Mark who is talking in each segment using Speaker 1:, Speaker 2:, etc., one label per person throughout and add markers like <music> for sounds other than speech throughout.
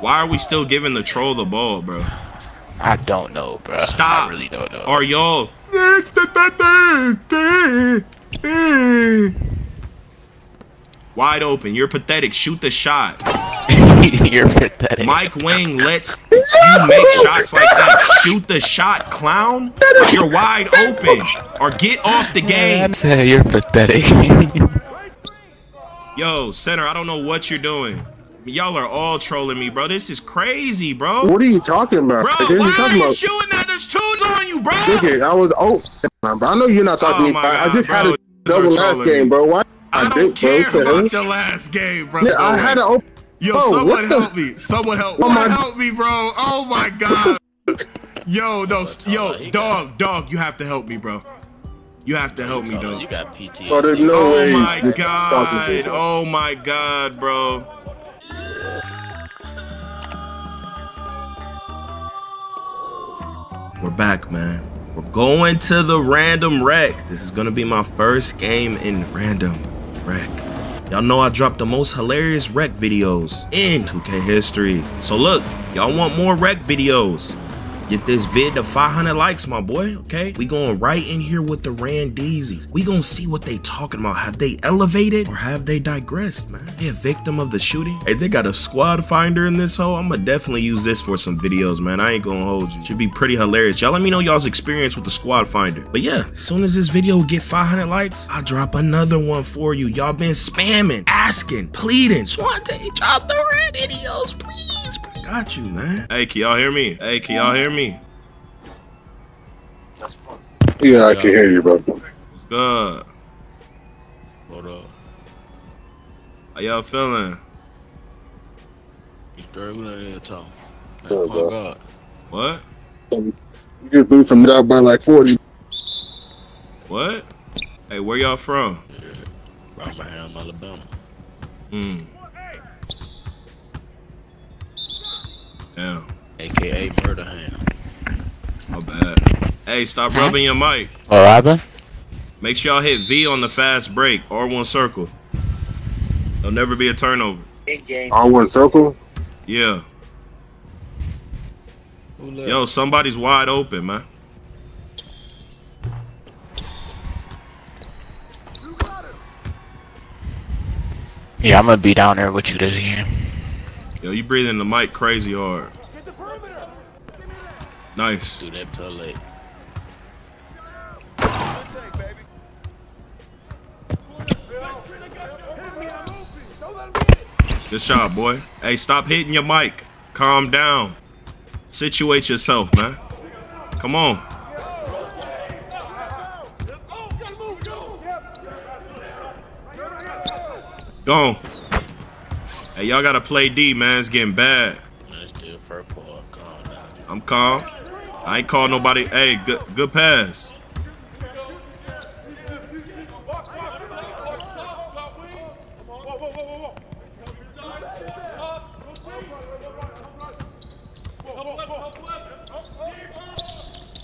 Speaker 1: Why are we still giving the troll the ball, bro?
Speaker 2: I don't know, bro.
Speaker 1: Stop.
Speaker 2: I really don't know.
Speaker 1: Are y'all? Wide open. You're pathetic. Shoot the shot. <laughs>
Speaker 2: You're pathetic.
Speaker 1: Mike Wang lets <laughs> you make shots like that. Shoot the shot, clown. You're wide open. Or get off the game.
Speaker 2: You're pathetic. <laughs>
Speaker 1: Yo, center, I don't know what you're doing. Y'all are all trolling me, bro. This is crazy, bro.
Speaker 3: What are you talking about?
Speaker 1: Bro,
Speaker 3: Like, what are
Speaker 1: why
Speaker 3: you
Speaker 1: are
Speaker 3: talking
Speaker 1: you
Speaker 3: about?
Speaker 1: shooting that? There's two on you, bro.
Speaker 3: Nigga, I was oh, bro. I know you're not talking
Speaker 1: Oh
Speaker 3: to me.
Speaker 1: my
Speaker 3: I, I
Speaker 1: God,
Speaker 3: just had a double last game, bro. Why?
Speaker 1: I don't
Speaker 3: did,
Speaker 1: care
Speaker 3: What the
Speaker 1: about
Speaker 3: hell?
Speaker 1: your last game, bro.
Speaker 3: Yeah, I had to open.
Speaker 1: Yo,
Speaker 3: Bro,
Speaker 1: someone
Speaker 3: what the-
Speaker 1: help me. Someone help.
Speaker 3: Oh
Speaker 1: Someone
Speaker 3: my-
Speaker 1: help me, bro. Oh my god. Yo, no, yo, dog, dog, you have to help me, bro. You have to help me,
Speaker 4: Oh,
Speaker 1: dog.
Speaker 4: you got PTSD.
Speaker 3: Bro, oh, there's no
Speaker 1: Oh
Speaker 3: way.
Speaker 1: my
Speaker 3: you're talking to
Speaker 1: god. Oh my god, bro. We're back, man. We're going to the random rec. This is gonna be my first game in random rec. Y'all know I dropped the most hilarious rec videos in 2K history. So look, y'all want more rec videos. Get this vid to 500 likes, my boy, okay? We going right in here with the Randeezys. We gonna see what they talking about. Have they elevated or have they digressed, man? They a victim of the shooting? Hey, they got a squad finder in this hole. I'ma definitely use this for some videos, man. I ain't gonna hold you. Should be pretty hilarious. Y'all let me know y'all's experience with the squad finder. But yeah, as soon as this video get 500 likes, I'll drop another one for you. Y'all been spamming, asking, pleading. Swante, drop the rec videos, please, please. Got you, man. Hey, can y'all hear me? Hey, can y'all hear me?
Speaker 3: Yeah, I can hear you, bro.
Speaker 1: What's good?
Speaker 4: Hold up.
Speaker 1: How y'all feeling?
Speaker 4: You struggling in your tongue.
Speaker 3: Oh,
Speaker 4: my
Speaker 3: bro.
Speaker 4: God.
Speaker 1: What?
Speaker 3: You just blew some out by like 40.
Speaker 1: What? Hey, where y'all from?
Speaker 4: Birmingham, Alabama.
Speaker 1: Hmm. Damn,
Speaker 4: AKA Murder Ham.
Speaker 1: my bad. Hey, stop rubbing your mic.
Speaker 2: What happened?
Speaker 1: Make sure y'all hit V on the fast break, R1 circle. There'll never be a turnover.
Speaker 3: R1 circle.
Speaker 1: Yeah. Yo, somebody's wide open, man.
Speaker 2: Yeah, I'm gonna be down there with you this game.
Speaker 1: Yo, you breathing the mic crazy hard. Nice.
Speaker 4: Do that till late.
Speaker 1: Good shot, boy. Hey, stop hitting your mic. Calm down. Situate yourself, man. Come on. Go on. Hey, y'all gotta play D, man. It's getting bad.
Speaker 4: Man, it's still first quarter. Calm down.
Speaker 1: I'm calm. I ain't called nobody. Hey, good, good pass.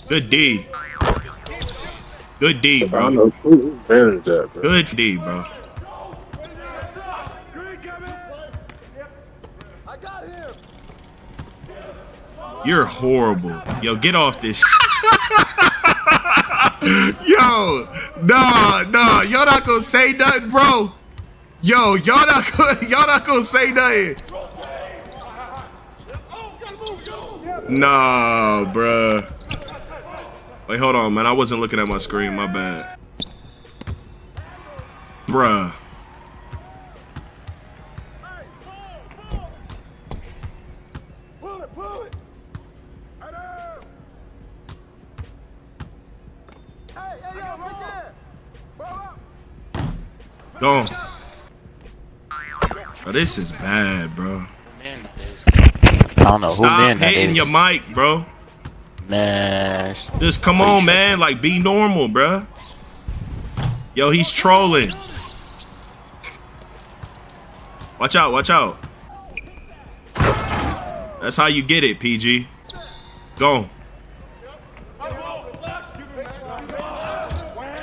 Speaker 1: Good D. Good D,
Speaker 3: I don't
Speaker 1: bro.
Speaker 3: know who who managed that, bro.
Speaker 1: Good D, bro. You're horrible. Yo, get off this. <laughs> Yo, nah, nah, y'all not gonna say nothing, bro. Yo, y'all not <laughs> gonna, y'all not gonna say nothing. Nah, bruh. Wait, hold on, man. I wasn't looking at my screen. My bad. Bruh. Go on. Bro, this is bad, bro.
Speaker 2: I don't know who
Speaker 1: Stop
Speaker 2: man that
Speaker 1: hitting your mic, bro.
Speaker 2: Man,
Speaker 1: Just come on, man. Like, be normal, bro. Yo, he's trolling. Watch out, watch out. That's how you get it, PG. Go.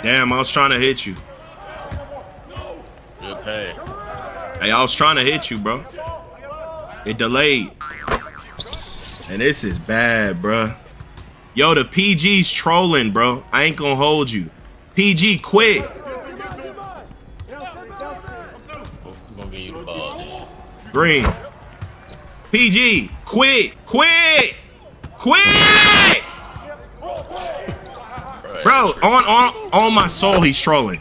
Speaker 1: Damn, I was trying to hit you.
Speaker 4: Good pay.
Speaker 1: Hey, I was trying to hit you, bro. It delayed. And this is bad, bro. Yo, the PG's trolling, bro. I ain't gonna hold you. PG, quit.
Speaker 4: We're gonna give you the ball then.
Speaker 1: Green. PG, quit, quit, quit. Bro, on on on my soul, he's trolling.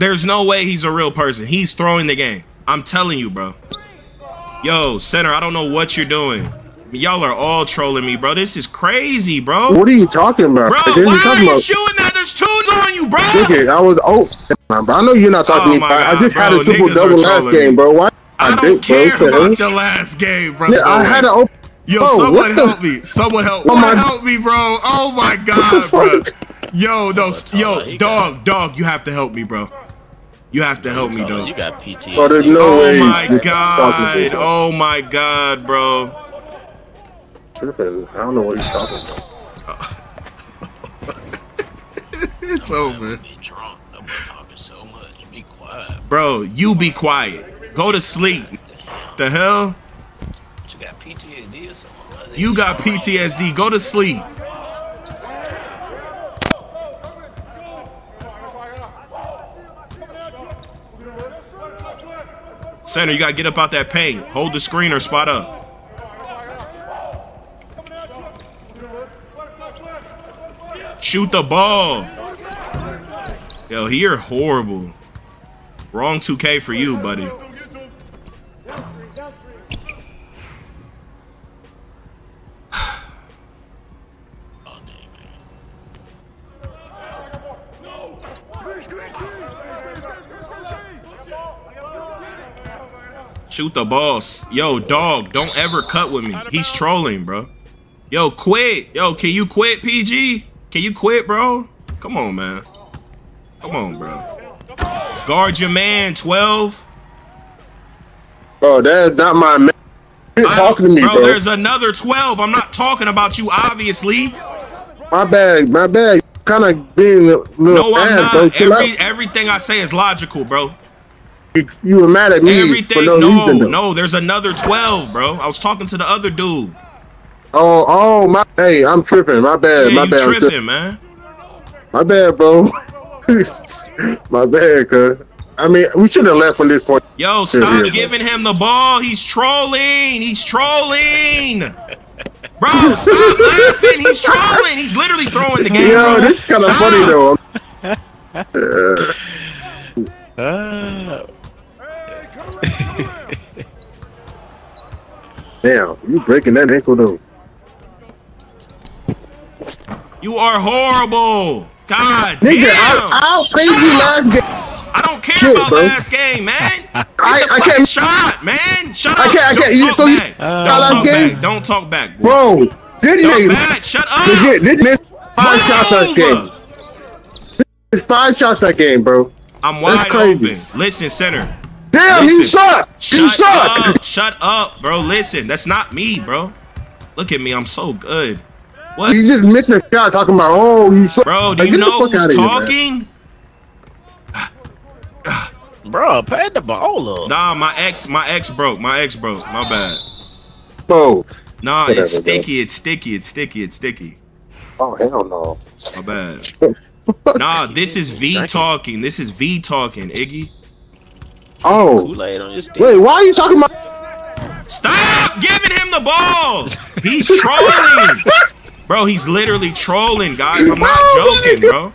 Speaker 1: There's no way he's a real person. He's throwing the game. I'm telling you, bro. Yo, center, I don't know what you're doing. Y'all are all trolling me, bro. This is crazy, bro.
Speaker 3: What are you talking about?
Speaker 1: Bro,
Speaker 3: What you
Speaker 1: why are you
Speaker 3: about?
Speaker 1: shooting that? There's twos on you, bro.
Speaker 3: Nigga, I was oh, bro, I know you're not talking
Speaker 1: Oh
Speaker 3: to me.
Speaker 1: my
Speaker 3: I
Speaker 1: God,
Speaker 3: just had a triple double last
Speaker 1: trolling
Speaker 3: game, bro. Why?
Speaker 1: I
Speaker 3: did,
Speaker 1: don't care
Speaker 3: bro.
Speaker 1: about your last game, bro.
Speaker 3: Yeah, I had to open.
Speaker 1: Yo,
Speaker 3: Bro,
Speaker 1: someone help me. Someone help.
Speaker 3: Oh my-
Speaker 1: help me, bro. Oh my <laughs> god, bro. Yo, no, yo, dog, dog, you have to help me, bro. You have to help me, though.
Speaker 4: You got PTSD.
Speaker 3: Bro, oh, there's no
Speaker 1: Oh my
Speaker 3: you're talking to
Speaker 1: god. Oh my god, bro.
Speaker 3: Tripping. I don't know what he's talking about. <laughs>
Speaker 1: It's over.
Speaker 4: Be drunk. That boy talking so much. Be quiet.
Speaker 1: Bro, you be quiet. Go to sleep. The hell?
Speaker 4: You got PTSD or something.
Speaker 1: You got PTSD. Go to sleep. Center, you gotta get up out that paint. Hold the screen or spot up. Shoot the ball. Yo, you're horrible. Wrong 2K for you, buddy. Shoot the boss. Yo, dog, don't ever cut with me. He's trolling, bro. Yo, quit. Yo, can you quit, PG? Can you quit, bro? Come on, man. Come on, bro. Guard your man, 12.
Speaker 3: Bro, that's not my man.
Speaker 1: I-
Speaker 3: talking to me,
Speaker 1: bro,
Speaker 3: bro.
Speaker 1: there's another 12. I'm not talking about you, obviously.
Speaker 3: My bad, my bad. Kind of being a little
Speaker 1: No, I'm not. Every, everything I say is logical, bro.
Speaker 3: You, you were mad at me for no,
Speaker 1: no,
Speaker 3: reason. though.
Speaker 1: no, there's another 12, bro. I was talking to the other dude.
Speaker 3: Oh, oh, my. Hey, I'm tripping. My bad.
Speaker 1: Yeah,
Speaker 3: my
Speaker 1: you
Speaker 3: bad. I'm
Speaker 1: tripping,
Speaker 3: tripping.
Speaker 1: man.
Speaker 3: My bad, bro. <laughs> my bad, cuz. I mean, we should have left from this point.
Speaker 1: Yo, stop
Speaker 3: yeah,
Speaker 1: giving him the ball. He's trolling. He's trolling. Bro, <laughs> stop laughing. He's trolling. He's literally throwing the game.
Speaker 3: Yo,
Speaker 1: bro.
Speaker 3: this is kind of funny though. <laughs>
Speaker 2: Uh,
Speaker 3: Damn, you breaking that ankle though.
Speaker 1: You are horrible. God
Speaker 3: Nigga,
Speaker 1: damn.
Speaker 3: I, I'll pay you last game.
Speaker 1: I don't care
Speaker 3: Shit,
Speaker 1: about
Speaker 3: bro.
Speaker 1: last game, man. <laughs>
Speaker 3: I- I can't-
Speaker 1: shot, man. Shut up.
Speaker 3: I can't- I
Speaker 1: Don't
Speaker 3: can't- you-
Speaker 1: talk
Speaker 3: so you- Uh,
Speaker 1: Don't
Speaker 3: last
Speaker 1: talk
Speaker 3: game?
Speaker 1: back. Don't talk back, boy.
Speaker 3: Bro, did
Speaker 1: Talk
Speaker 3: he?
Speaker 1: back. Shut up.
Speaker 3: Legit, didn't miss five shots that game. It's five shots that game, bro.
Speaker 1: I'm
Speaker 3: That's
Speaker 1: wide
Speaker 3: crazy.
Speaker 1: open. Listen, center.
Speaker 3: Damn, you
Speaker 1: Listen.
Speaker 3: suck. You
Speaker 1: Shut
Speaker 3: suck.
Speaker 1: up. Shut up, bro. Listen, that's not me, bro. Look at me. I'm so good. What?
Speaker 3: You just missing a shot talking about, oh, you suck.
Speaker 1: Bro, do
Speaker 3: Like,
Speaker 1: you know
Speaker 3: fuck outta
Speaker 1: who's
Speaker 3: here, man.
Speaker 1: talking?
Speaker 4: Bro, pay the ball up.
Speaker 1: Nah, my ex, my ex broke. My ex broke. My bad.
Speaker 3: Bro.
Speaker 1: Nah,
Speaker 3: Whatever,
Speaker 1: it's
Speaker 3: bro.
Speaker 1: sticky. It's sticky. It's sticky. It's sticky.
Speaker 3: Oh, hell no.
Speaker 1: My bad. <laughs> Nah, this is V talking. This is V talking, Iggy.
Speaker 3: Oh.
Speaker 4: Kool-Aid on your stick.
Speaker 3: Wait, why are you talking about?
Speaker 1: Stop giving him the ball. <laughs> He's trolling. Bro, he's literally trolling, guys. I'm not joking, bro.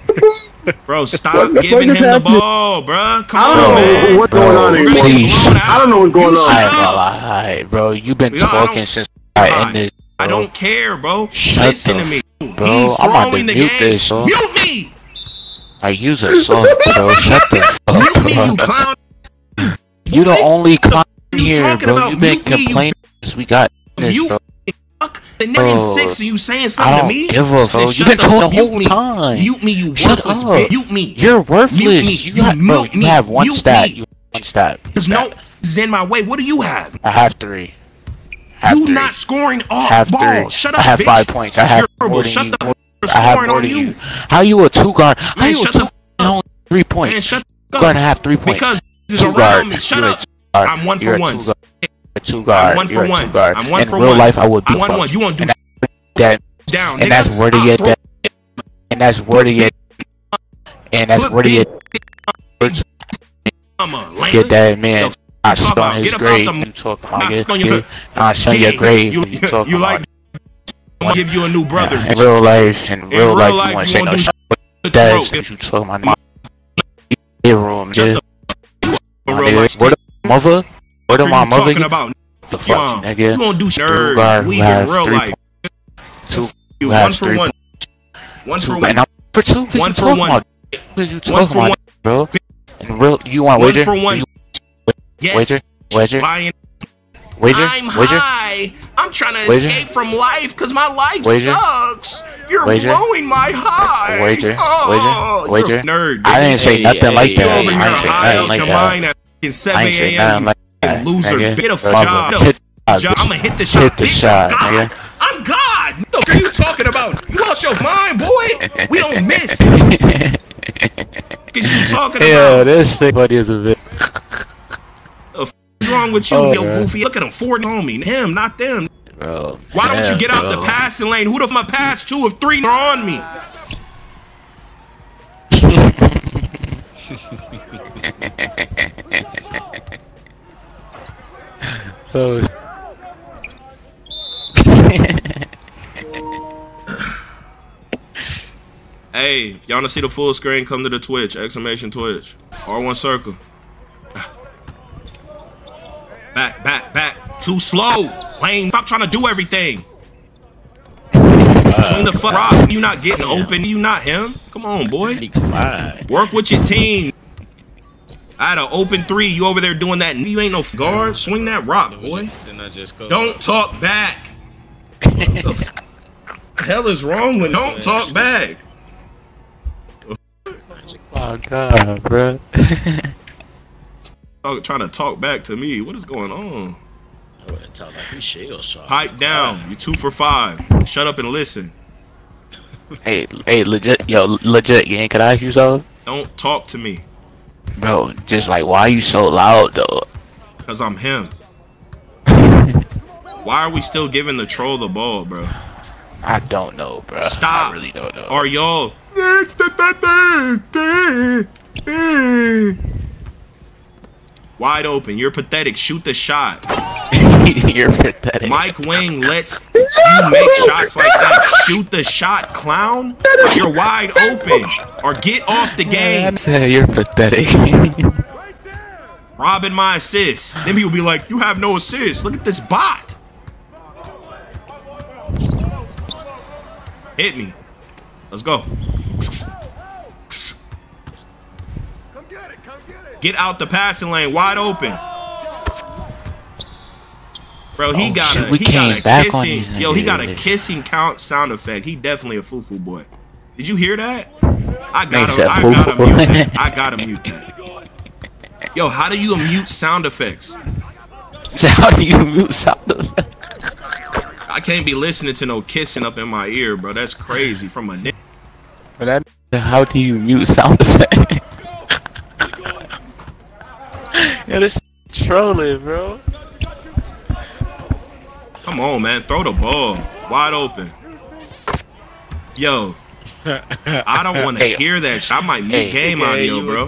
Speaker 1: Bro, <laughs> stop giving him the ball, bro. Come
Speaker 3: I
Speaker 1: on,
Speaker 3: don't know
Speaker 1: man.
Speaker 3: what's going on
Speaker 1: We're
Speaker 3: anymore.
Speaker 2: Please.
Speaker 3: I don't know what's going on.
Speaker 2: I
Speaker 1: shut
Speaker 2: ain't lie, bro. You've been
Speaker 1: Yo, I
Speaker 2: talking since I
Speaker 1: Alright.
Speaker 2: ended.
Speaker 1: I don't care, bro.
Speaker 2: Shut
Speaker 1: Listen
Speaker 2: the
Speaker 1: to me.
Speaker 2: bro.
Speaker 1: He's
Speaker 2: I'm about to
Speaker 1: the
Speaker 2: mute
Speaker 1: game.
Speaker 2: this, bro.
Speaker 1: Mute me.
Speaker 2: I use a sub, bro. Shut the fuck
Speaker 1: Mute me, you clown.
Speaker 2: You the only clown here, bro.
Speaker 1: about?
Speaker 2: You been
Speaker 1: Mute me, you-
Speaker 2: complaining since we got this,
Speaker 1: You
Speaker 2: bro.
Speaker 1: fuck.
Speaker 2: Bro,
Speaker 1: six and you saying
Speaker 2: I
Speaker 1: something to me?
Speaker 2: give a fuck. You
Speaker 1: shut
Speaker 2: been talking the whole
Speaker 1: me.
Speaker 2: time.
Speaker 1: Mute me, you
Speaker 2: Shut
Speaker 1: worthless
Speaker 2: up.
Speaker 1: bitch. Mute me.
Speaker 2: You're worthless.
Speaker 1: Mute me.
Speaker 2: You, have, bro, you have one stat. You have one stat.
Speaker 1: There's no is in my way. What do you have?
Speaker 2: I have three. Have
Speaker 1: you
Speaker 2: three.
Speaker 1: not scoring all
Speaker 2: have
Speaker 1: balls.
Speaker 2: three.
Speaker 1: Shut up,
Speaker 2: I have
Speaker 1: bitch.
Speaker 2: five points. I have
Speaker 1: You're
Speaker 2: more than
Speaker 1: Shut
Speaker 2: you.
Speaker 1: the
Speaker 2: I have more than
Speaker 1: you.
Speaker 2: you. How you a two guard? How
Speaker 1: Man,
Speaker 2: you a two
Speaker 1: the f-
Speaker 2: and only three
Speaker 1: Man,
Speaker 2: points?
Speaker 1: shut
Speaker 2: Two
Speaker 1: the
Speaker 2: guard and a half three points.
Speaker 1: Because is
Speaker 2: two
Speaker 1: around
Speaker 2: guard.
Speaker 1: me. Shut
Speaker 2: You're a
Speaker 1: up. I'm one for
Speaker 2: You're a
Speaker 1: one.
Speaker 2: two guard. a two guard.
Speaker 1: I'm one for one. I'm one
Speaker 2: In
Speaker 1: for
Speaker 2: real
Speaker 1: one.
Speaker 2: life, I would be
Speaker 1: one. You
Speaker 2: And
Speaker 1: do
Speaker 2: that,
Speaker 1: down?
Speaker 2: and that's worthy to
Speaker 1: Ah,
Speaker 2: that. And that's worthy to get. And that's
Speaker 1: worthy
Speaker 2: where to
Speaker 1: big
Speaker 2: get that man. I
Speaker 1: about?
Speaker 2: his grave. You talk about
Speaker 1: spun
Speaker 2: your
Speaker 1: your-
Speaker 2: grave. I spun your
Speaker 1: Yeah,
Speaker 2: grave.
Speaker 1: You,
Speaker 2: talk
Speaker 1: you
Speaker 2: about
Speaker 1: like? I'm gonna give you a new brother.
Speaker 2: in real life. In real life,
Speaker 1: life,
Speaker 2: you to say no shit. That's what you talking about. My room,
Speaker 1: Shut
Speaker 2: nigga.
Speaker 1: In
Speaker 2: My
Speaker 1: real
Speaker 2: nigga,
Speaker 1: life,
Speaker 2: Where the mother? Where
Speaker 1: what
Speaker 2: the
Speaker 1: are
Speaker 2: my
Speaker 1: you
Speaker 2: mother?
Speaker 1: talking about?
Speaker 2: The
Speaker 1: Fuck you,
Speaker 2: fuck,
Speaker 1: mom. You
Speaker 2: nigga.
Speaker 1: gonna do
Speaker 2: Two
Speaker 1: nerd?
Speaker 2: guard
Speaker 1: We
Speaker 2: who
Speaker 1: in
Speaker 2: has
Speaker 1: real
Speaker 2: three
Speaker 1: life.
Speaker 2: Two
Speaker 1: You
Speaker 2: who
Speaker 1: one
Speaker 2: has
Speaker 1: for one. One for one.
Speaker 2: and I'm for two.
Speaker 1: One for one.
Speaker 2: What you
Speaker 1: One
Speaker 2: talking
Speaker 1: for
Speaker 2: about,
Speaker 1: one.
Speaker 2: bro? And real, you want
Speaker 1: One
Speaker 2: wager?
Speaker 1: for one.
Speaker 2: You
Speaker 1: Yes.
Speaker 2: wager? Wager?
Speaker 1: Lying.
Speaker 2: Wager?
Speaker 1: I'm
Speaker 2: Wager?
Speaker 1: high. I'm trying to
Speaker 2: Wager?
Speaker 1: escape from life because my life
Speaker 2: Wager?
Speaker 1: sucks. You're
Speaker 2: Wager?
Speaker 1: blowing my high.
Speaker 2: Wager?
Speaker 1: Oh,
Speaker 2: Wager?
Speaker 1: you're a
Speaker 2: Wager?
Speaker 1: nerd.
Speaker 2: I didn't say
Speaker 4: Hey,
Speaker 2: nothing like
Speaker 4: hey,
Speaker 2: that.
Speaker 1: over
Speaker 4: hey,
Speaker 1: here
Speaker 2: I ain't say nothing like that. I
Speaker 1: 7 a.m. You
Speaker 2: like that.
Speaker 1: loser.
Speaker 2: nigga.
Speaker 1: A
Speaker 2: Fuck
Speaker 1: job.
Speaker 2: it.
Speaker 1: Hit
Speaker 2: Hit
Speaker 1: job. I'm gonna hit the shot.
Speaker 2: Hit the
Speaker 1: bitch.
Speaker 2: shot,
Speaker 1: I'm God.
Speaker 2: nigga.
Speaker 1: I'm God. What the fuck are you talking about? You lost your mind, boy. We don't miss. <laughs> What you talking
Speaker 2: Yeah,
Speaker 1: about?
Speaker 2: this thing buddy is a bit.
Speaker 1: What's wrong with you,
Speaker 2: Oh,
Speaker 1: yo, goofy? Look at him, four on me. Him, not them.
Speaker 2: Bro.
Speaker 1: Why don't you get out the passing lane? Who the fuck pass two of three are on me? <laughs> <laughs> <laughs> Hey, if y'all wanna see the full screen, come to the Twitch, exclamation Twitch. R1 circle. Back, back, back. Too slow. Lane, stop trying to do everything. Swing the fuck rock. You not getting open. You not him. Come on, boy. Work with your team. I had an open three. You over there doing that. You ain't no guard. Swing that rock, boy.
Speaker 4: Then I just go.
Speaker 1: Don't talk back. What the f- <laughs> hell is wrong with don't talk back?
Speaker 2: my god, bro.
Speaker 1: Oh, trying to talk back to me. What is going on?
Speaker 4: I wouldn't talk like we shell shot.
Speaker 1: Pipe down. You two for five. Shut up and listen.
Speaker 2: hey, hey, legit, yo, legit, gang. Can I ask you something?
Speaker 1: Don't talk to me.
Speaker 2: Bro, just like, why are you so loud though?
Speaker 1: Cause I'm him. <laughs> Why are we still giving the troll the ball, bro?
Speaker 2: I don't know, bro.
Speaker 1: Stop.
Speaker 2: I really don't know.
Speaker 1: Are y'all wide open? You're pathetic. Shoot the shot. <laughs> <laughs>
Speaker 2: You're pathetic.
Speaker 1: Mike Wang lets <laughs> you make shots like that. Shoot the shot, clown. <laughs> You're wide open. Or get off the game.
Speaker 2: I'm saying you're pathetic.
Speaker 1: Robbing my assist. Then people be like, you have no assist. Look at this bot. Hit me. Let's go.
Speaker 5: Come get it, come get it.
Speaker 1: Get out the passing lane, wide open. Bro, he
Speaker 2: Oh,
Speaker 1: got
Speaker 2: shit,
Speaker 1: a
Speaker 2: we
Speaker 1: he got a
Speaker 2: back on
Speaker 1: kissing. Yo, he got a kissing count sound effect. He definitely a foo-foo boy. Did you hear that? I gotta,
Speaker 2: said
Speaker 1: I gotta mute that. I <laughs> gotta mute that. Yo, how do you mute sound effects?
Speaker 2: so <laughs> how do you mute sound effects?
Speaker 1: I can't be listening to no kissing up in my ear, bro. That's crazy from a nigga.
Speaker 2: But that, how do you mute sound effects? <laughs> yeah, this trolling, bro.
Speaker 1: Come on, man. Throw the ball. Wide open. Yo. I don't want to <laughs>
Speaker 2: Hey.
Speaker 1: hear that shit. I might mute
Speaker 2: Hey.
Speaker 1: game
Speaker 4: Yeah,
Speaker 1: audio,
Speaker 4: you
Speaker 1: bro.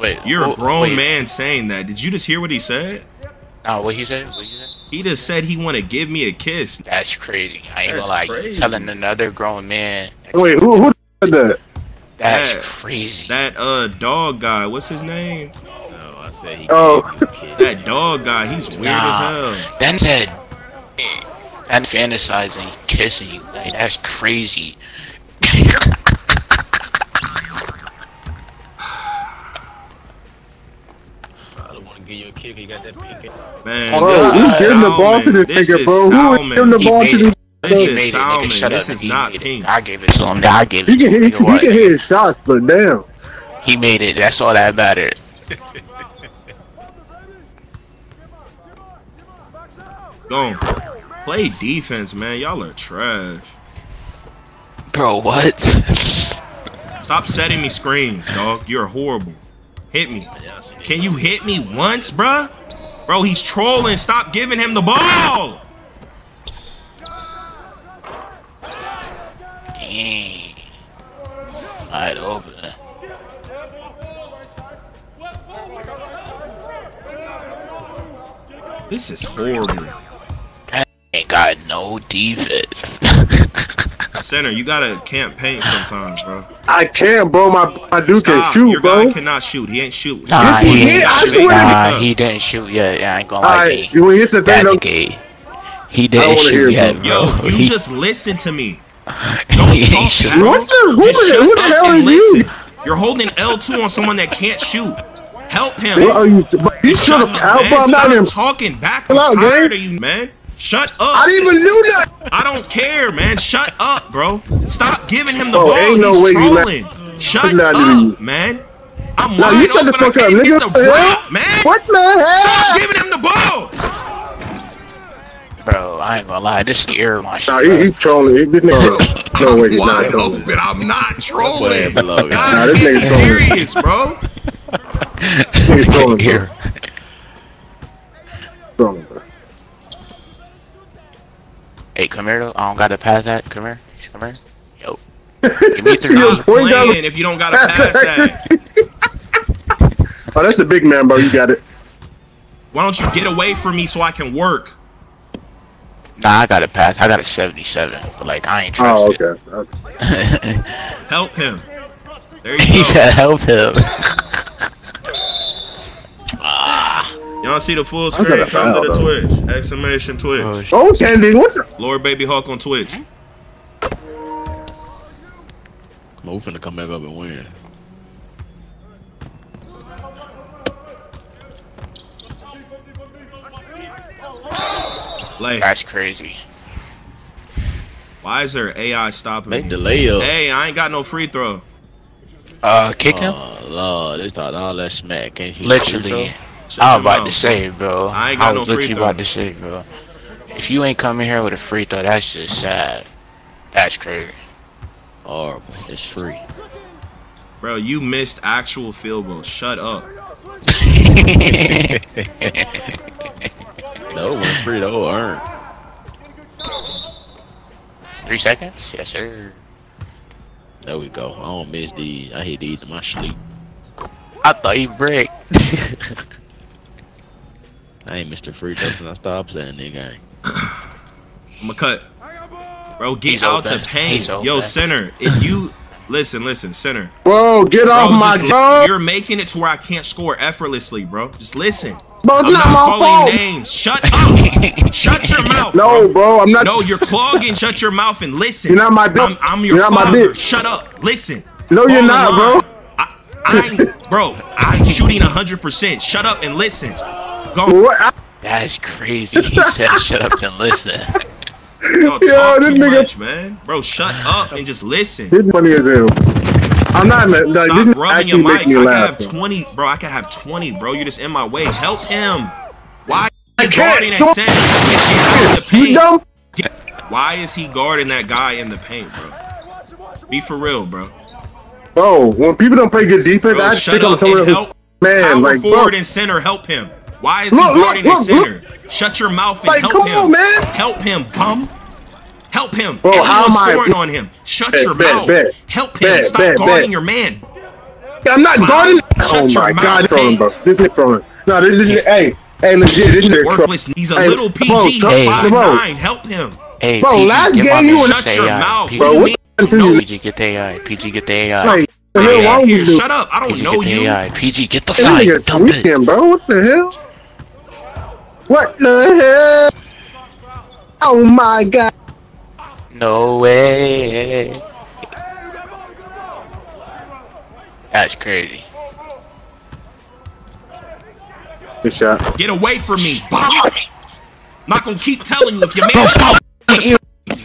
Speaker 2: Wait,
Speaker 1: You're a grown
Speaker 2: wait.
Speaker 1: man saying that. Did you just hear what he said?
Speaker 2: Oh, what he said? What he said?
Speaker 1: He just said he want to give me a kiss.
Speaker 2: That's crazy. I ain't
Speaker 1: That's
Speaker 2: gonna lie.
Speaker 1: Crazy.
Speaker 2: telling another grown man.
Speaker 3: Wait, who who said that?
Speaker 2: That's
Speaker 1: Yeah.
Speaker 2: crazy.
Speaker 1: That uh dog guy, what's his name?
Speaker 4: No, I said he
Speaker 3: Oh.
Speaker 4: gave you a kiss. <laughs>
Speaker 1: That dog guy, he's weird
Speaker 2: Nah.
Speaker 1: as hell.
Speaker 2: Then said, and fantasizing, kissing you. Like, that's crazy.
Speaker 4: I don't want to give you a kick. You got that pink.
Speaker 1: Man,
Speaker 3: Bro,
Speaker 1: this
Speaker 3: who's
Speaker 1: is
Speaker 3: giving the ball to this
Speaker 1: This
Speaker 3: nigga,
Speaker 1: is
Speaker 3: bro? Who is
Speaker 1: Salmon.
Speaker 3: giving the
Speaker 2: He
Speaker 3: ball to
Speaker 2: it.
Speaker 3: this?
Speaker 2: He
Speaker 1: is
Speaker 2: nigga.
Speaker 1: Salmon.
Speaker 2: Shut
Speaker 1: This
Speaker 2: up.
Speaker 1: is
Speaker 2: He
Speaker 1: not
Speaker 2: made it.
Speaker 1: pink.
Speaker 2: I gave it to him. I gave it
Speaker 3: He
Speaker 2: to him.
Speaker 3: hit, he can hit his shots, but damn.
Speaker 2: He made it. That's all that mattered. <laughs>
Speaker 1: Go. Play defense, man. Y'all are trash.
Speaker 2: Bro, what? <laughs>
Speaker 1: Stop setting me screens, dog. You're horrible. Hit me.
Speaker 4: Yeah, I see that.
Speaker 1: Can you hit me once, bruh? Bro, he's trolling. Stop giving him the ball.
Speaker 2: Wide open.
Speaker 1: This is horrible.
Speaker 2: Ain't got no defense. <laughs>
Speaker 1: Center, you gotta camp paint sometimes, bro.
Speaker 3: I can't, bro. My my dude can
Speaker 1: Stop.
Speaker 3: shoot,
Speaker 1: Your
Speaker 3: bro.
Speaker 1: guy cannot shoot. He ain't shoot.
Speaker 2: Nah,
Speaker 3: Yes, he
Speaker 2: he,
Speaker 3: didn't
Speaker 2: shoot. Nah, he didn't shoot yet. Yeah, I ain't gonna
Speaker 3: All
Speaker 2: lie.
Speaker 3: right,
Speaker 2: He,
Speaker 3: well, here's the thing,
Speaker 2: that
Speaker 3: though.
Speaker 2: nigga, he didn't shoot yet, bro.
Speaker 1: Yo, you
Speaker 2: he,
Speaker 1: just listen to me. <laughs> Don't
Speaker 2: ain't
Speaker 1: talk
Speaker 2: shoot.
Speaker 3: What the- who the-
Speaker 1: shut
Speaker 3: who the hell
Speaker 1: and
Speaker 3: is you?
Speaker 1: listen. You're holding L2 on someone that can't shoot. Help him.
Speaker 3: What are you? But you should have.
Speaker 1: up,
Speaker 3: Alpha,
Speaker 1: man.
Speaker 3: I'm not even.
Speaker 1: talking back. I'm tired of you, man. Shut up.
Speaker 3: I didn't even do that.
Speaker 1: I don't care, man. Shut up, bro. Stop giving him the
Speaker 3: Bro,
Speaker 1: ball.
Speaker 3: ain't no
Speaker 1: He's
Speaker 3: way you
Speaker 1: trolling. Shut
Speaker 3: He's not even-
Speaker 1: up, man. I'm
Speaker 3: Now
Speaker 1: wide
Speaker 3: you shut the fuck
Speaker 1: I
Speaker 3: up,
Speaker 1: can't
Speaker 3: nigga.
Speaker 1: get the
Speaker 3: What hell?
Speaker 1: rock, man.
Speaker 3: What the hell?
Speaker 1: Stop giving him the ball.
Speaker 2: Bro, I ain't gonna lie. This is air my shit.
Speaker 3: Nah, he, he's trolling. This nigga. <laughs> No way, he's not
Speaker 1: Wide
Speaker 3: trolling.
Speaker 1: open. I'm not
Speaker 4: Boy,
Speaker 1: trolling.
Speaker 4: below,
Speaker 1: God,
Speaker 4: yeah.
Speaker 3: Nah, this
Speaker 1: can't
Speaker 3: nigga trolling.
Speaker 1: serious, bro.
Speaker 3: He's <laughs> trolling, bro.
Speaker 2: Hey, come here though. I don't gotta pass that. Come here. Come here. Yo. Give me <laughs>
Speaker 3: See your
Speaker 2: three.
Speaker 3: point guard?
Speaker 1: Playing if you don't got to pass that. <laughs>
Speaker 3: Oh, that's a big man, bro. You got it.
Speaker 1: Why don't you get away from me so I can work?
Speaker 2: Nah, I gotta pass. I got a 77. But like, I ain't
Speaker 3: Oh,
Speaker 2: trusted.
Speaker 3: okay. okay.
Speaker 1: Help him. There <laughs> you
Speaker 2: he
Speaker 1: go.
Speaker 2: said help him.
Speaker 1: You don't see the full screen?
Speaker 3: got a
Speaker 1: Come to
Speaker 3: foul,
Speaker 1: the Twitch. Exclamation Twitch.
Speaker 2: Oh, sh-
Speaker 3: Oh, Candy, what's the-
Speaker 1: Lord Baby Hulk on Twitch.
Speaker 4: Come on, we finna come back up and win.
Speaker 1: Like,
Speaker 2: That's crazy.
Speaker 1: why is there AI stopping
Speaker 4: Make
Speaker 1: me?
Speaker 4: the layup.
Speaker 1: Hey, I ain't got no free throw.
Speaker 2: Uh, kick him?
Speaker 4: Oh lord, they thought all that smack. Can't he
Speaker 2: Literally.
Speaker 1: Shut
Speaker 2: I
Speaker 1: your
Speaker 2: was about
Speaker 1: mouth.
Speaker 2: to say, it, bro.
Speaker 1: I ain't got no
Speaker 2: was
Speaker 1: free
Speaker 2: literally
Speaker 1: throw.
Speaker 2: about to say, bro. If you ain't coming here with a free throw, that's just sad. That's crazy.
Speaker 4: Horrible. It's free.
Speaker 1: Bro, you missed actual field goal. Shut up. <laughs>
Speaker 4: No one free though. Earn.
Speaker 2: Three seconds? Yes, sir.
Speaker 4: There we go. I don't miss these. I hit these in my sleep.
Speaker 2: I thought you break. <laughs>
Speaker 4: I ain't Mr. Free throw since I started playing that game.
Speaker 1: I'ma cut. Bro, get
Speaker 2: He's
Speaker 1: out
Speaker 2: open.
Speaker 1: the paint.
Speaker 2: He's open.
Speaker 1: Yo, center. If you listen, listen, center.
Speaker 3: Bro, get off my
Speaker 1: just,
Speaker 3: dog.
Speaker 1: you're making it to where I can't score effortlessly, bro. Just listen.
Speaker 3: Bro, it's
Speaker 1: I'm
Speaker 3: not,
Speaker 1: not,
Speaker 3: my
Speaker 1: calling
Speaker 3: fault.
Speaker 1: names. Shut up. <laughs> Shut your mouth.
Speaker 3: No, bro, I'm not.
Speaker 1: No, you're clogging. Shut your mouth and listen.
Speaker 3: You're not my bitch.
Speaker 1: I'm, I'm your
Speaker 3: You're not my
Speaker 1: father.
Speaker 3: bitch.
Speaker 1: Shut up. Listen.
Speaker 3: No, you're not,
Speaker 1: line.
Speaker 3: bro.
Speaker 1: I, I, bro, I'm shooting 100%. Shut up and listen. Go.
Speaker 3: What?
Speaker 2: That's crazy. He said, shut up and listen.
Speaker 1: Y'all
Speaker 3: Yo,
Speaker 1: talk
Speaker 3: this
Speaker 1: too
Speaker 3: nigga-
Speaker 1: much, man. Bro, shut up and just listen.
Speaker 3: This funny as hell. I'm not. Like, this
Speaker 1: Stop
Speaker 3: is
Speaker 1: rubbing your mic.
Speaker 3: me
Speaker 1: I can
Speaker 3: laugh.
Speaker 1: have 20, bro. I can have 20, bro. You're just in my way. Help him. Why
Speaker 3: I
Speaker 1: is he
Speaker 3: can't.
Speaker 1: guarding at
Speaker 3: So-
Speaker 1: center? Get out the
Speaker 3: You dumb.
Speaker 1: Why is he guarding that guy in the paint, bro? Be for real, bro.
Speaker 3: Bro, when people don't play good defense,
Speaker 1: Bro,
Speaker 3: I
Speaker 1: shut
Speaker 3: pick on
Speaker 1: up
Speaker 3: someone
Speaker 1: and help.
Speaker 3: man.
Speaker 1: Power
Speaker 3: Like,
Speaker 1: forward
Speaker 3: bro,
Speaker 1: and center, help him. Why is
Speaker 3: Look,
Speaker 1: he
Speaker 3: look,
Speaker 1: guarding
Speaker 3: look,
Speaker 1: at center? Shut your mouth and
Speaker 3: Like,
Speaker 1: help
Speaker 3: come
Speaker 1: him.
Speaker 3: on, man.
Speaker 1: Help him, bum. Help him.
Speaker 3: Bro, how
Speaker 1: Everyone's
Speaker 3: am I-
Speaker 1: scoring on him. Shut
Speaker 3: Bet,
Speaker 1: your
Speaker 3: bet,
Speaker 1: mouth.
Speaker 3: bet.
Speaker 1: Help him.
Speaker 3: Bet,
Speaker 1: Stop
Speaker 3: bet,
Speaker 1: guarding
Speaker 3: bet.
Speaker 1: your man.
Speaker 3: I'm not guarding.
Speaker 1: Shut
Speaker 3: Oh my
Speaker 1: mouth,
Speaker 3: god, it's trolling, bro. This is trolling. No, this is hey, hey, legit. This is
Speaker 1: Worthless. He's a
Speaker 3: Hey,
Speaker 1: little
Speaker 3: come on,
Speaker 1: PG.
Speaker 3: come
Speaker 1: He's
Speaker 2: on,
Speaker 1: 5'9".
Speaker 3: bro.
Speaker 1: Help him.
Speaker 2: Hey,
Speaker 3: Bro,
Speaker 2: PG,
Speaker 3: last game you
Speaker 2: man
Speaker 3: was-
Speaker 1: Shut your
Speaker 2: AI.
Speaker 1: mouth.
Speaker 2: PG,
Speaker 3: Bro,
Speaker 1: What do you
Speaker 3: the
Speaker 1: No.
Speaker 3: no.
Speaker 2: PG, get the AI. PG, get the AI.
Speaker 3: Like, the
Speaker 1: Get
Speaker 3: hell
Speaker 1: out
Speaker 3: wrong
Speaker 1: here.
Speaker 3: with you?
Speaker 1: Shut up. I don't
Speaker 2: PG,
Speaker 1: know you.
Speaker 2: AI. PG, get the
Speaker 3: This
Speaker 2: fly. Dump it.
Speaker 3: tweaking, bro. What the hell? What the hell? Oh my god.
Speaker 2: No way. That's crazy.
Speaker 3: Good shot.
Speaker 1: Get away from me. Bum. Not gonna keep telling you if your man
Speaker 2: stop.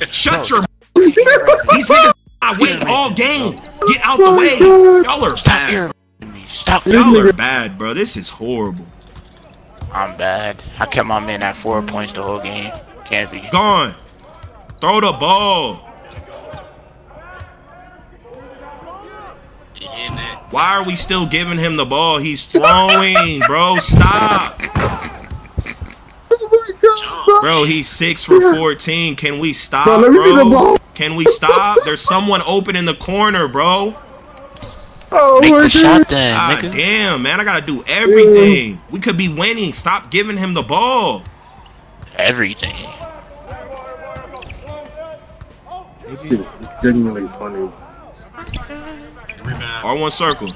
Speaker 1: Shut your. These niggas I wait all game. Get out the oh way. Y'all are
Speaker 2: Stop
Speaker 1: bad.
Speaker 2: here. Stop.
Speaker 1: Y'all are bad, bro. This is horrible.
Speaker 2: I'm bad. I kept my man at four points the whole game. Can't be.
Speaker 1: Gone. Throw the ball. Why are we still giving him the ball? He's throwing, <laughs> bro. Stop. Bro, he's six for 14. Can we stop,
Speaker 3: Bro, let me see the
Speaker 1: bro?
Speaker 3: ball.
Speaker 1: Can we stop? There's someone open in the corner, bro.
Speaker 3: Oh
Speaker 2: Make
Speaker 3: my
Speaker 2: the shot
Speaker 3: god.
Speaker 2: then,
Speaker 1: God
Speaker 2: nigga.
Speaker 1: damn, man. I gotta do everything. We could be winning. Stop giving him the ball.
Speaker 2: Everything.
Speaker 3: Shit is genuinely funny.
Speaker 1: R1 circle.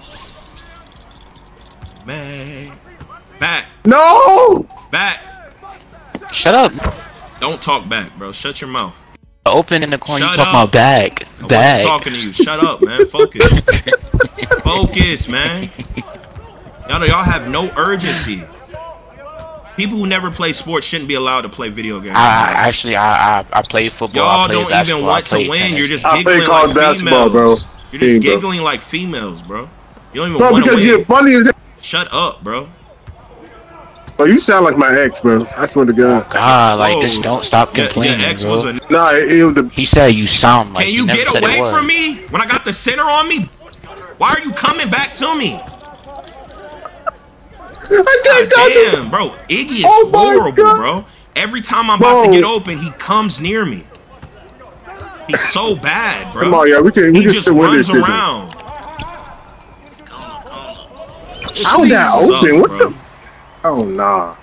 Speaker 1: Man. Back.
Speaker 3: No!
Speaker 1: Back.
Speaker 2: Shut up.
Speaker 1: Don't talk back, bro. Shut your mouth.
Speaker 2: Open in the corner.
Speaker 1: Shut
Speaker 2: you talking
Speaker 1: up.
Speaker 2: about bag.
Speaker 1: I
Speaker 2: Bag.
Speaker 1: wasn't talking to you. Shut up, man. Focus. <laughs> Focus, man. Y'all know y'all have no urgency. People who never play sports shouldn't be allowed to play video games.
Speaker 2: I, I actually I, I I play football. I
Speaker 1: Y'all
Speaker 2: play
Speaker 1: don't even want to
Speaker 2: play
Speaker 1: win.
Speaker 2: tennis.
Speaker 1: You're just
Speaker 3: I play
Speaker 1: giggling like females.
Speaker 3: bro.
Speaker 1: You're just
Speaker 3: Team, bro.
Speaker 1: giggling like females, bro. You don't even
Speaker 3: Bro,
Speaker 1: want to
Speaker 3: because you're
Speaker 1: win.
Speaker 3: funny as
Speaker 1: Shut up, bro.
Speaker 3: Bro, you sound like my ex, bro. I swear to God.
Speaker 2: Oh, God, like
Speaker 1: Whoa.
Speaker 2: Oh, just don't stop complaining,
Speaker 1: your ex
Speaker 2: bro.
Speaker 1: was a.
Speaker 3: Nah, it, it was the
Speaker 2: he said you sound like.
Speaker 1: Can you get away from me when I got the center on me? Why are you coming back to me?
Speaker 3: I can't touch it.
Speaker 1: Damn, bro. Iggy is
Speaker 3: Oh
Speaker 1: horrible,
Speaker 3: God.
Speaker 1: bro. Every time I'm about to get open, he comes near me. He's so bad, bro.
Speaker 3: Come on, yeah, we can we
Speaker 1: he just
Speaker 3: still win
Speaker 1: runs
Speaker 3: this shit.
Speaker 1: around.
Speaker 3: How that
Speaker 1: Suck,
Speaker 3: open? What
Speaker 1: bro.
Speaker 3: the? Oh nah.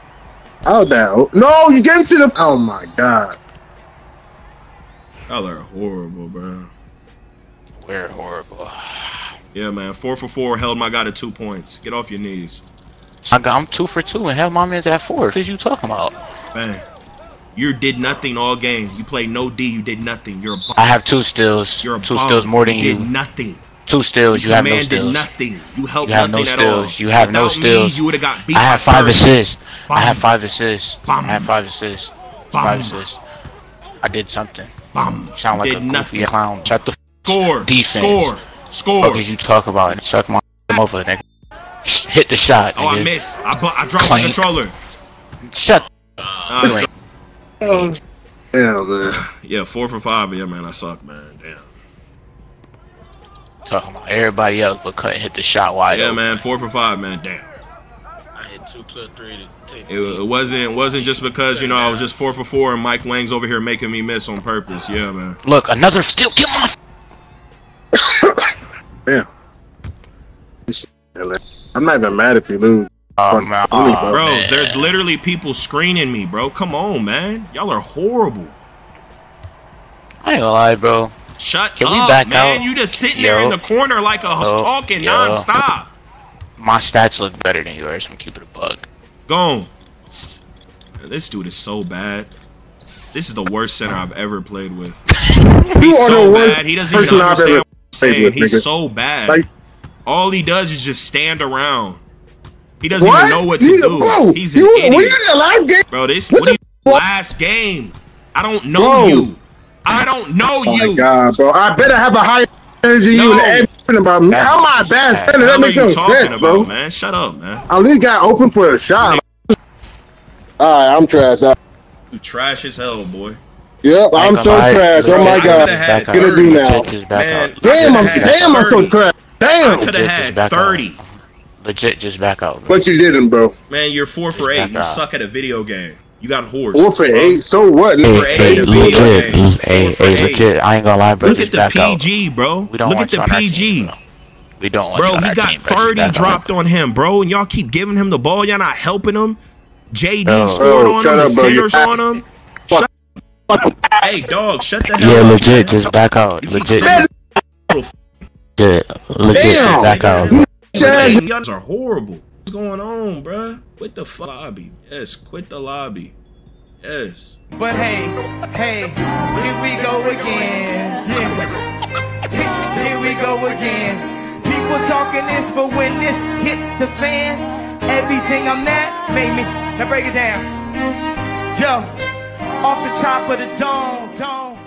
Speaker 3: Oh that? No, you gave it to the. Oh my god.
Speaker 1: Y'all are horrible, bro.
Speaker 2: We're horrible.
Speaker 1: Yeah, man. Four for four. Held my guy to two points. Get off your knees.
Speaker 2: I got, I'm two for two, and hell, my man's at four. What is you talking about?
Speaker 1: Man. You did nothing all game. You played no D. You did nothing. You're a bum.
Speaker 2: I have two steals.
Speaker 1: You're a
Speaker 2: two
Speaker 1: bum.
Speaker 2: steals more than
Speaker 1: you.
Speaker 2: you.
Speaker 1: Did nothing.
Speaker 2: Two steals. You have no steals.
Speaker 1: nothing. You helped
Speaker 2: You have no
Speaker 1: nothing at all.
Speaker 2: steals. You have no
Speaker 1: Without
Speaker 2: steals.
Speaker 1: Me, you would have got beat.
Speaker 2: I have
Speaker 1: by
Speaker 2: five
Speaker 1: 30.
Speaker 2: assists. I have five assists.
Speaker 1: Bum.
Speaker 2: I have five assists.
Speaker 1: Bum.
Speaker 2: Five assists. I did something.
Speaker 1: Bum.
Speaker 2: You sound like
Speaker 1: did
Speaker 2: a goofy
Speaker 1: nothing.
Speaker 2: clown. Shut the f-
Speaker 1: Score.
Speaker 2: defense.
Speaker 1: Score. Score.
Speaker 2: Fuck is you talk about? Suck my over, nigga. Sh- Hit the shot.
Speaker 1: Oh, I missed. I, bu- I dropped my
Speaker 2: Clank.
Speaker 1: controller.
Speaker 2: Shut.
Speaker 1: Uh,
Speaker 2: You ain't-
Speaker 3: Damn, man.
Speaker 1: yeah, four for five. Yeah, man, I suck, man. Damn.
Speaker 2: Talking about everybody else, but couldn't hit the shot wide.
Speaker 1: Yeah,
Speaker 2: open.
Speaker 1: man, four for five, man. Damn.
Speaker 4: I hit two plus three to take
Speaker 1: It, it wasn't wasn't just because you know I was just four for four and Mike Wang's over here making me miss on purpose. Yeah, man.
Speaker 2: Look, another steal. Get my. <coughs>
Speaker 3: Damn. I'm not even mad if you lose.
Speaker 2: Oh,
Speaker 3: Fuck
Speaker 2: man. Oh,
Speaker 1: Bro,
Speaker 2: man.
Speaker 1: there's literally people screening me, bro. Come on, man. Y'all are horrible.
Speaker 2: I ain't gonna lie, bro.
Speaker 1: Shut
Speaker 2: Can we
Speaker 1: up,
Speaker 2: back
Speaker 1: man.
Speaker 2: out?
Speaker 1: You just sitting
Speaker 2: Yo.
Speaker 1: there in the corner like a
Speaker 2: Yo.
Speaker 1: talking
Speaker 2: Yo.
Speaker 1: nonstop.
Speaker 2: My stats look better than yours. I'm keeping a bug.
Speaker 1: Gone. This dude is so bad. This is the worst center I've ever played with. <laughs> He's so bad. He doesn't even
Speaker 3: person
Speaker 1: understand what I'm saying. He's so bad. All he does is just stand around. He doesn't
Speaker 3: What?
Speaker 1: even know what to
Speaker 3: You-
Speaker 1: do.
Speaker 3: Bro,
Speaker 1: He's an
Speaker 3: you,
Speaker 1: idiot.
Speaker 3: were you in the last game?
Speaker 1: Bro, this
Speaker 3: What
Speaker 1: what,
Speaker 3: the
Speaker 1: do you last game? I don't know
Speaker 3: Bro.
Speaker 1: you. I don't know
Speaker 3: Oh
Speaker 1: you.
Speaker 3: my god, bro. I better have a higher energy
Speaker 1: No.
Speaker 3: you and everything about me.
Speaker 2: That
Speaker 3: How am I a
Speaker 2: is
Speaker 3: bad
Speaker 2: sad.
Speaker 3: center?
Speaker 1: What
Speaker 3: That
Speaker 1: are
Speaker 3: makes
Speaker 1: you
Speaker 3: no
Speaker 1: talking
Speaker 3: sense,
Speaker 1: about,
Speaker 3: bro.
Speaker 1: man? Shut up, man.
Speaker 3: I least got open for a shot. Alright, I'm trash.
Speaker 1: You trash as hell, boy.
Speaker 3: Yep,
Speaker 2: I
Speaker 3: I'm so
Speaker 2: gonna
Speaker 3: trash. Oh my god.
Speaker 1: coulda
Speaker 2: Back out.
Speaker 3: Gonna do now.
Speaker 2: Legit, just back
Speaker 1: Man,
Speaker 2: out.
Speaker 3: Damn, I'm
Speaker 1: I coulda
Speaker 3: damn, I'm so
Speaker 1: 30.
Speaker 3: trash.
Speaker 1: I
Speaker 3: Damn.
Speaker 1: could have had
Speaker 2: back out.
Speaker 1: 30.
Speaker 2: Legit, just back out. Bro.
Speaker 3: But you didn't, bro.
Speaker 1: Man, you're four for
Speaker 2: Just
Speaker 1: eight. You
Speaker 2: out.
Speaker 1: suck at a video game. You got a horse.
Speaker 3: Four for eight. So what?
Speaker 1: Hey,
Speaker 3: nigga?
Speaker 1: hey,
Speaker 2: Hey, legit,
Speaker 1: video game.
Speaker 2: hey,
Speaker 1: for
Speaker 2: hey,
Speaker 1: eight.
Speaker 2: legit. I ain't gonna lie, bro.
Speaker 1: Look at the
Speaker 2: back out.
Speaker 1: PG, bro.
Speaker 2: We don't
Speaker 1: Look at the PG.
Speaker 2: team. We don't want
Speaker 1: Bro, he got
Speaker 2: team,
Speaker 1: 30 dropped on him, bro, and y'all keep giving him the ball. Y'all not helping him. JD
Speaker 2: Bro. Oh.
Speaker 1: scored
Speaker 3: Bro,
Speaker 1: on
Speaker 3: shut
Speaker 1: him. The
Speaker 3: up, bro.
Speaker 1: Center's on him. Shut Hey, dog, shut the hell
Speaker 2: Yeah,
Speaker 1: up.
Speaker 2: legit,
Speaker 1: man.
Speaker 2: just back out. Legit,
Speaker 1: saying
Speaker 2: legit, legit,
Speaker 3: Damn.
Speaker 2: back out.
Speaker 1: Y'all are horrible. Going on, bruh? Quit the lobby. Yes, quit the lobby. Yes.
Speaker 6: But hey, hey, here we go again. Yeah. Here, we go again. People talking this, but when this hit the fan, everything I'm that made me. Now break it down. Yo, off the top of the dome, dome.